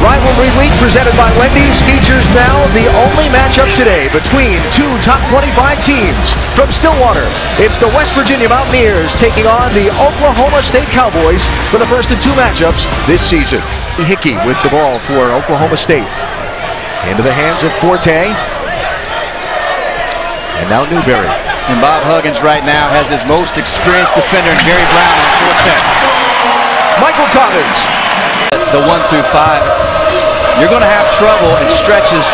Rivalry Week presented by Wendy's features now the only matchup today between two top 25 teams from Stillwater. It's the West Virginia Mountaineers taking on the Oklahoma State Cowboys for the first of two matchups this season. Hickey with the ball for Oklahoma State. Into the hands of Forte. And now Newberry. And Bob Huggins right now has his most experienced defender in Gary Browne on Forte. Michael Cobbins. The one through five you're going to have trouble in stretches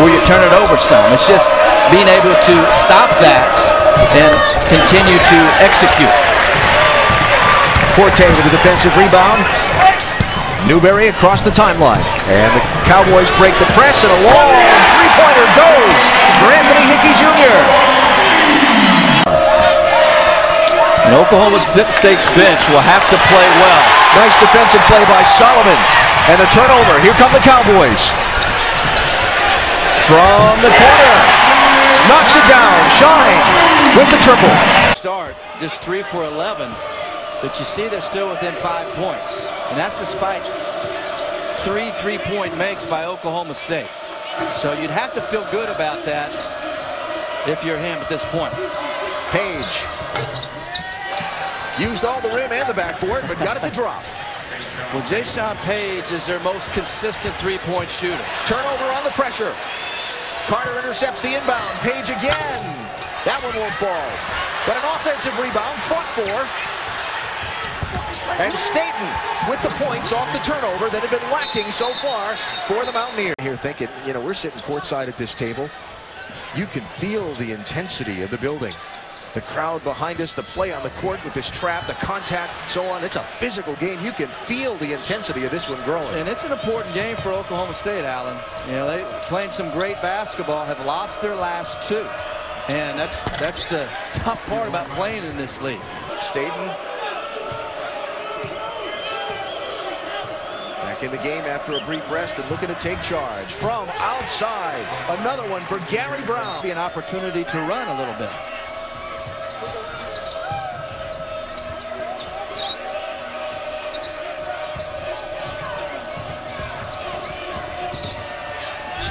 where you turn it over some. It's just being able to stop that and continue to execute. Forte with a defensive rebound. Newberry across the timeline. And the Cowboys break the press and a long three-pointer goes for Anthony Hickey Jr. And Oklahoma State's bench will have to play well. Nice defensive play by Solomon. And the turnover. Here come the Cowboys. From the corner. Knocks it down. Shine with the triple. Start just 3 for 11. But you see they're still within five points. And that's despite three three-point makes by Oklahoma State. So you'd have to feel good about that if you're him at this point. Paige. Used all the rim and the backboard, but got it to drop. Well, Jaysean Paige is their most consistent three-point shooter. Turnover on the pressure. Carter intercepts the inbound. Paige again. That one won't fall. But an offensive rebound fought for. And Staten with the points off the turnover that had been lacking so far for the Mountaineers. Here thinking, you know, we're sitting courtside at this table. You can feel the intensity of the building the crowd behind us, the play on the court with this trap, the contact, and so on. It's a physical game. You can feel the intensity of this one growing. And it's an important game for Oklahoma State, Allen. You know, they playing some great basketball, have lost their last two. And that's that's the tough part about playing in this league. Staten back in the game after a brief rest and looking to take charge from outside. Another one for Gary Browne. Be an opportunity to run a little bit.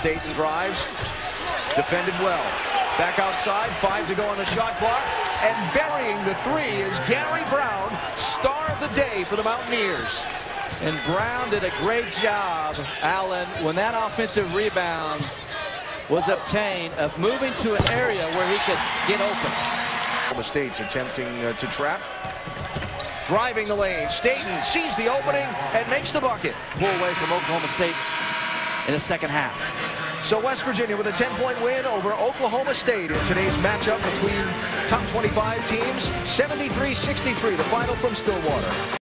Staten drives. Defended well. Back outside, five to go on the shot clock. And burying the three is Gary Browne, star of the day for the Mountaineers. And Browne did a great job, Allen, when that offensive rebound was obtained of moving to an area where he could get open. Oklahoma State's attempting uh, to trap. Driving the lane. Staten sees the opening and makes the bucket. Pull away from Oklahoma State in the second half. So West Virginia with a 10-point win over Oklahoma State in today's matchup between top 25 teams, 73-63, the final from Stillwater.